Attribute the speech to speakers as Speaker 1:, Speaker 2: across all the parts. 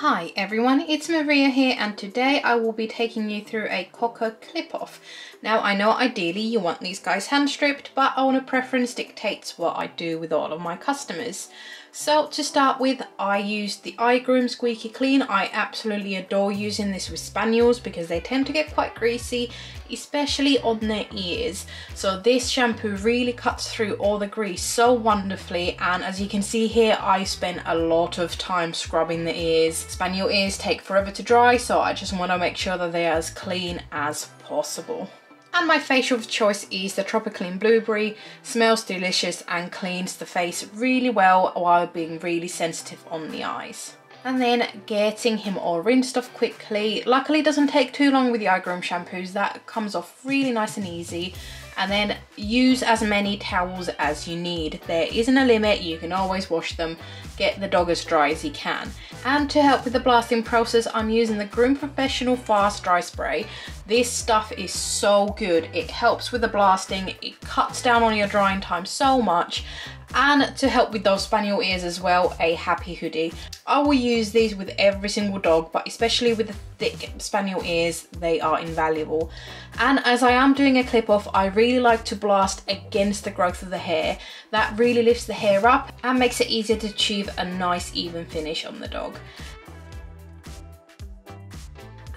Speaker 1: Hi everyone, it's Maria here and today I will be taking you through a Cocker clip off. Now I know ideally you want these guys hand stripped but owner preference dictates what I do with all of my customers. So to start with, I used the iGroom Squeaky Clean. I absolutely adore using this with Spaniels because they tend to get quite greasy, especially on their ears. So this shampoo really cuts through all the grease so wonderfully and as you can see here, I spent a lot of time scrubbing the ears. Spaniel ears take forever to dry, so I just want to make sure that they are as clean as possible. And my facial of choice is the Tropiclean Blueberry. Smells delicious and cleans the face really well while being really sensitive on the eyes. And then getting him all rinsed off quickly. Luckily doesn't take too long with the iGroom shampoos. That comes off really nice and easy and then use as many towels as you need. There isn't a limit, you can always wash them, get the dog as dry as you can. And to help with the blasting process, I'm using the Groom Professional Fast Dry Spray. This stuff is so good. It helps with the blasting, it cuts down on your drying time so much, and to help with those spaniel ears as well a happy hoodie. I will use these with every single dog but especially with the thick spaniel ears they are invaluable. And as i am doing a clip off i really like to blast against the growth of the hair. That really lifts the hair up and makes it easier to achieve a nice even finish on the dog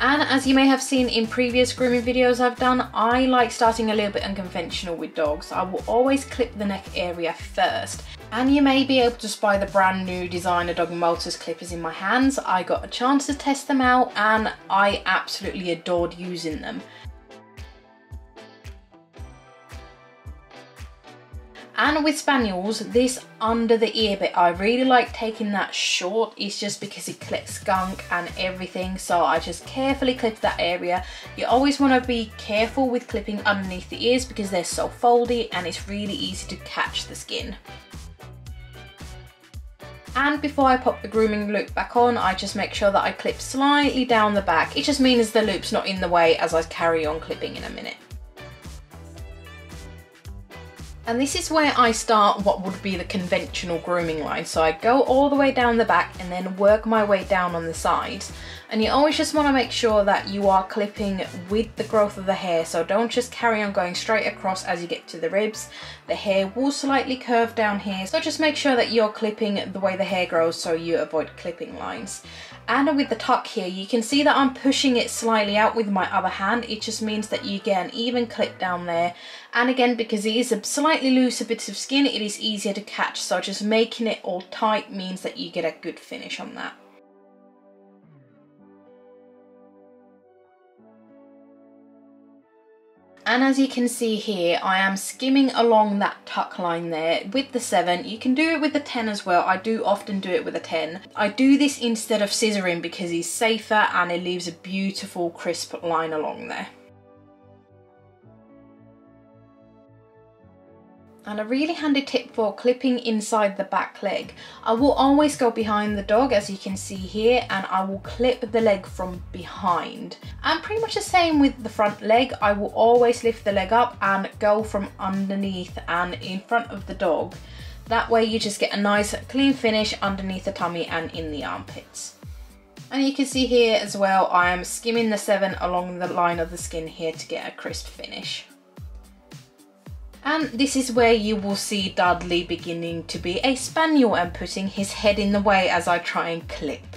Speaker 1: and as you may have seen in previous grooming videos I've done, I like starting a little bit unconventional with dogs. I will always clip the neck area first. And you may be able to spy the brand new designer Dog Motors clippers in my hands. I got a chance to test them out and I absolutely adored using them. And with Spaniels, this under the ear bit, I really like taking that short. It's just because it clips skunk and everything. So I just carefully clip that area. You always want to be careful with clipping underneath the ears because they're so foldy and it's really easy to catch the skin. And before I pop the grooming loop back on, I just make sure that I clip slightly down the back. It just means the loop's not in the way as I carry on clipping in a minute. And this is where I start what would be the conventional grooming line. So I go all the way down the back and then work my way down on the sides. And you always just want to make sure that you are clipping with the growth of the hair. So don't just carry on going straight across as you get to the ribs. The hair will slightly curve down here. So just make sure that you're clipping the way the hair grows so you avoid clipping lines. And with the tuck here, you can see that I'm pushing it slightly out with my other hand. It just means that you get an even clip down there. And again, because it is a slightly looser bit of skin, it is easier to catch. So just making it all tight means that you get a good finish on that. And as you can see here, I am skimming along that tuck line there with the 7. You can do it with the 10 as well. I do often do it with a 10. I do this instead of scissoring because it's safer and it leaves a beautiful crisp line along there. And a really handy tip for clipping inside the back leg. I will always go behind the dog as you can see here and I will clip the leg from behind. And pretty much the same with the front leg. I will always lift the leg up and go from underneath and in front of the dog. That way you just get a nice clean finish underneath the tummy and in the armpits. And you can see here as well, I am skimming the 7 along the line of the skin here to get a crisp finish. And this is where you will see Dudley beginning to be a spaniel and putting his head in the way as I try and clip.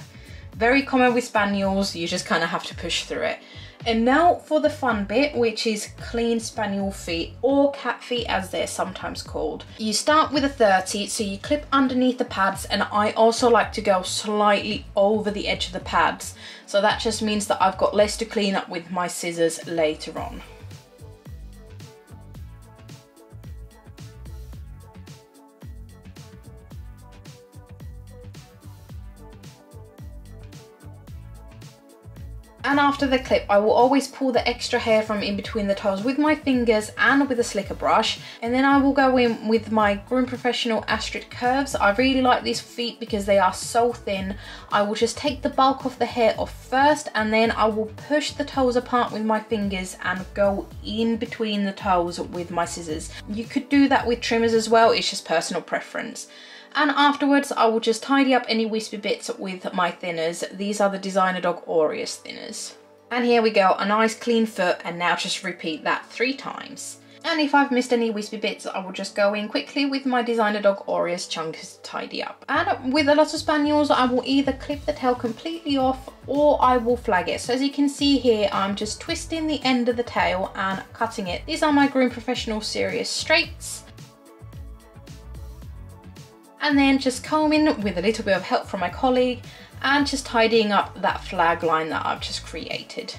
Speaker 1: Very common with spaniels, you just kind of have to push through it. And now for the fun bit, which is clean spaniel feet or cat feet as they're sometimes called. You start with a 30, so you clip underneath the pads and I also like to go slightly over the edge of the pads. So that just means that I've got less to clean up with my scissors later on. And after the clip, I will always pull the extra hair from in between the toes with my fingers and with a slicker brush. And then I will go in with my Groom Professional Astrid Curves. I really like these feet because they are so thin. I will just take the bulk of the hair off first and then I will push the toes apart with my fingers and go in between the toes with my scissors. You could do that with trimmers as well, it's just personal preference. And afterwards I will just tidy up any wispy bits with my thinners. These are the Designer Dog Aureus thinners. And here we go, a nice clean foot and now just repeat that three times. And if I've missed any wispy bits, I will just go in quickly with my Designer Dog Aureus chunks to tidy up. And with a lot of Spaniels, I will either clip the tail completely off or I will flag it. So as you can see here, I'm just twisting the end of the tail and cutting it. These are my Groom Professional Sirius Straights. And then just combing with a little bit of help from my colleague and just tidying up that flag line that I've just created.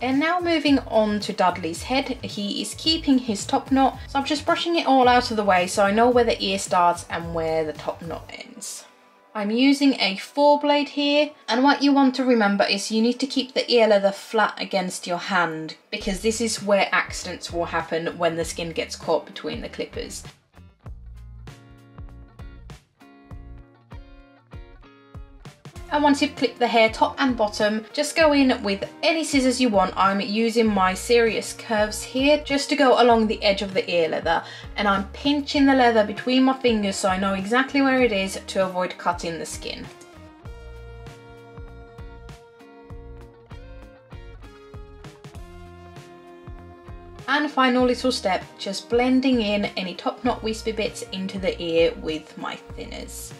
Speaker 1: And now moving on to Dudley's head, he is keeping his top knot. So I'm just brushing it all out of the way so I know where the ear starts and where the top knot ends. I'm using a four blade here and what you want to remember is you need to keep the ear leather flat against your hand because this is where accidents will happen when the skin gets caught between the clippers. And once you've clipped the hair top and bottom, just go in with any scissors you want. I'm using my Sirius Curves here just to go along the edge of the ear leather. And I'm pinching the leather between my fingers so I know exactly where it is to avoid cutting the skin. And final little step, just blending in any top knot wispy bits into the ear with my thinners.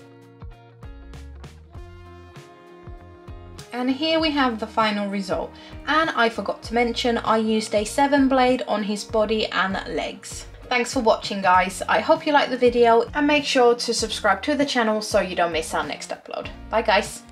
Speaker 1: And here we have the final result. And I forgot to mention, I used a 7 blade on his body and legs. Thanks for watching guys, I hope you liked the video and make sure to subscribe to the channel so you don't miss our next upload. Bye guys!